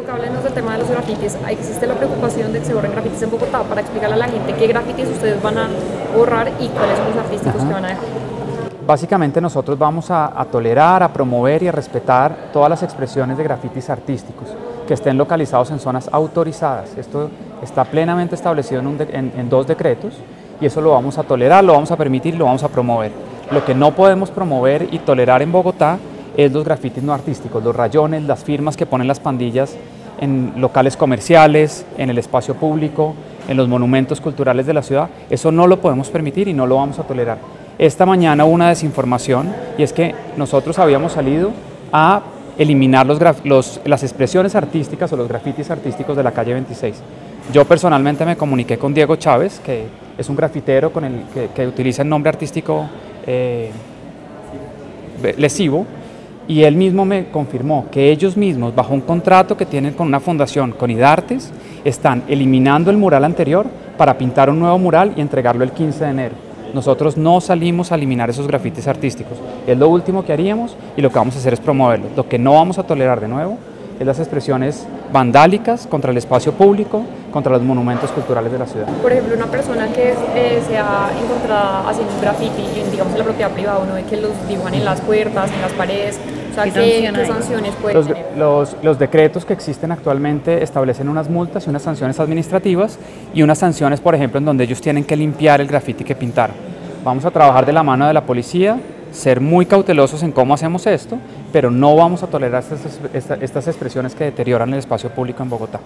que hablemos del tema de los grafitis, existe la preocupación de que se borren grafitis en Bogotá para explicarle a la gente qué grafitis ustedes van a borrar y cuáles son los artísticos que van a dejar. Básicamente nosotros vamos a, tolerar, a promover y a respetar todas las expresiones de grafitis artísticos que estén localizados en zonas autorizadas. Esto está plenamente establecido en, en dos decretos y eso lo vamos a tolerar, lo vamos a permitir y lo vamos a promover. Lo que no podemos promover y tolerar en Bogotá es los grafitis no artísticos, los rayones, las firmas que ponen las pandillas en locales comerciales, en el espacio público, en los monumentos culturales de la ciudad. Eso no lo podemos permitir y no lo vamos a tolerar. Esta mañana hubo una desinformación y es que nosotros habíamos salido a eliminar los las expresiones artísticas o los grafitis artísticos de la calle 26. Yo personalmente me comuniqué con Diego Chávez, que es un grafitero con el, que, utiliza el nombre artístico eh, lesivo, y él mismo me confirmó que ellos mismos, bajo un contrato que tienen con una fundación, con IDARTES, están eliminando el mural anterior para pintar un nuevo mural y entregarlo el 15 de enero. Nosotros no salimos a eliminar esos grafitis artísticos. Es lo último que haríamos y lo que vamos a hacer es promoverlo. Lo que no vamos a tolerar de nuevo es las expresiones vandálicas contra el espacio público, contra los monumentos culturales de la ciudad. Por ejemplo, una persona que eh, se ha encontrado haciendo un graffiti, digamos en la propiedad privada, uno ve que los dibujan en las puertas, en las paredes, o sea, ¿qué, sanciones pueden los, Los, los, decretos que existen actualmente establecen unas multas y unas sanciones administrativas y unas sanciones, por ejemplo, en donde ellos tienen que limpiar el grafiti que pintaron. Vamos a trabajar de la mano de la policía, ser muy cautelosos en cómo hacemos esto, pero no vamos a tolerar estas, estas expresiones que deterioran el espacio público en Bogotá.